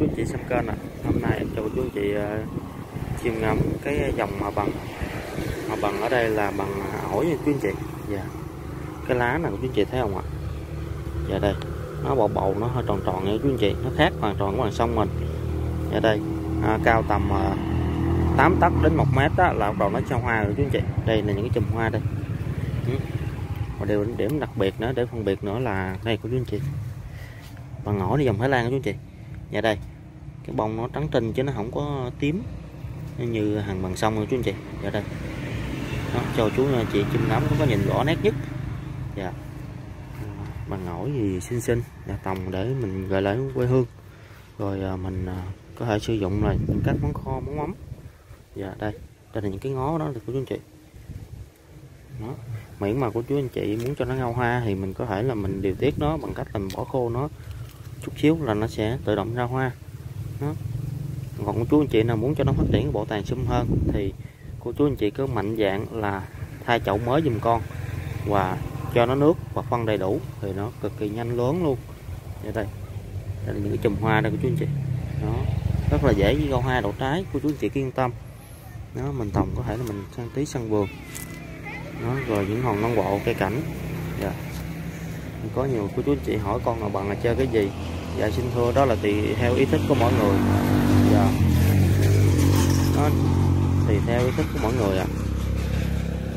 chú anh chị xem kênh ạ. Hôm nay em cho chú anh chị ờ, uh, chiêm ngắm cái dòng mà bằng. Mà bằng ở đây là bằng ổi nha chú anh chị. Dạ. Cái lá này chú anh chị thấy không ạ? Dạ đây. Nó bầu bầu nó hơi tròn tròn nha chú anh chị. Nó khác hoàn toàn của hàng sông mình. Dạ đây. À, cao tầm ờ, uh, 8 tấc đến 1 mét đó là bắt đầu nó cho hoa rồi chú anh chị. Đây là những cái chùm hoa đây. Ừ. Và điều điểm đặc biệt nữa để phân biệt nữa là đây của chú anh chị. Bằng ngõ đi dòng Thái Lan của chú anh chị dạ đây cái bông nó trắng tinh chứ nó không có tím. Như hàng bằng sông chú anh chị. Dạ đây. Đó, cho chú anh chị chim ngắm có nhìn rõ nét nhất. Dạ. Bằng nổi gì xinh xinh. Dạ, tòng để mình gửi lại quê hương. Rồi à, mình à, có thể sử dụng là những các món kho món mắm. Dạ đây. Đây là những cái ngó đó của chú anh chị. Đó. Miễn mà của chú anh chị muốn cho nó ngao hoa thì mình có thể là mình điều tiết nó bằng cách là mình bỏ khô nó chút xíu là nó sẽ tự động ra hoa. Đó. còn chú anh chị nào muốn cho nó phát triển cái bộ tàn sum hơn thì cô chú anh chị cứ mạnh dạng là thay chậu mới dùm con và cho nó nước và phân đầy đủ thì nó cực kỳ nhanh lớn luôn. Đây đây. Đây là những cái chùm hoa đây của chú anh chị. Đó. Rất là dễ với rau hoa đậu trái của chú anh chị yên tâm. Đó, mình trồng có thể là mình sang tí sân vườn. Đó, rồi những hòn non bộ cây cảnh. Yeah có nhiều cô chú anh chị hỏi con là bằng là chơi cái gì dạ xin thưa đó là tùy theo ý thích của mỗi người dạ. nó tùy theo ý thích của mỗi người ạ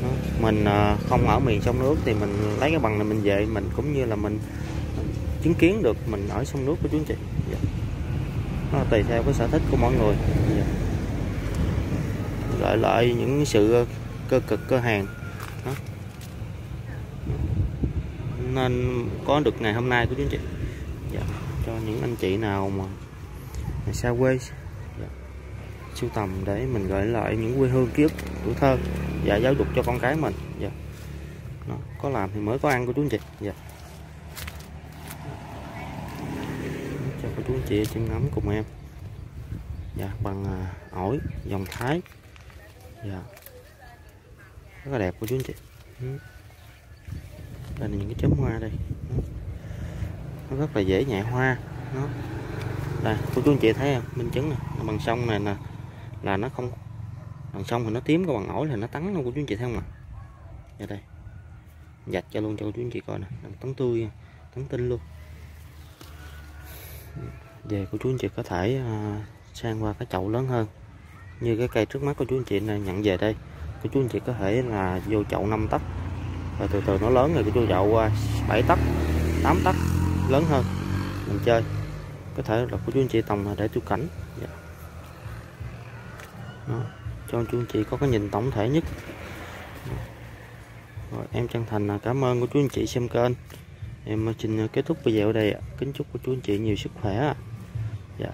à. mình không ở miền sông nước thì mình lấy cái bằng này mình về mình cũng như là mình, mình chứng kiến được mình ở sông nước của chú anh chị dạ. nó tùy theo cái sở thích của mỗi người dạ. lại lại những sự cơ cực cơ hàng đó nên có được ngày hôm nay của chú anh chị dạ. cho những anh chị nào mà xa quê dạ. sưu tầm để mình gửi lại những quê hương ký ức tuổi thơ và giáo dục cho con cái mình dạ. Đó. có làm thì mới có ăn của chú anh chị dạ. cho cô chú anh chị chiêm ngắm cùng em dạ, bằng à, ổi dòng thái dạ rất là đẹp của chú anh chị ừ là những cái chấm hoa đây. Nó rất là dễ nhẹ hoa. Nó đây cô chú anh chị thấy không? Minh chứng nè bằng sông này nè là nó không bằng sông thì nó tím còn bằng ổi thì nó tắn luôn cô chú anh chị thấy không ạ? À? đây. Dạch cho luôn cho cô chú anh chị coi nè tắn tươi tắn tinh luôn. Về cô chú anh chị có thể uh, sang qua cái chậu lớn hơn. Như cái cây trước mắt của chú anh chị này nhận về đây. Của chú anh chị có thể là vô chậu 5 tấc rồi từ từ, nó lớn rồi, cái vô chậu 7 tấc 8 tấc, lớn hơn. Mình chơi. Có thể là của chú anh chị tòng để chú cảnh. Dạ. Đó. cho chú anh chị có cái nhìn tổng thể nhất. Rồi, em chân thành à, cảm ơn của chú anh chị xem kênh. Em à, xin à, kết thúc video đây kính chúc của chú anh chị nhiều sức khỏe dạ.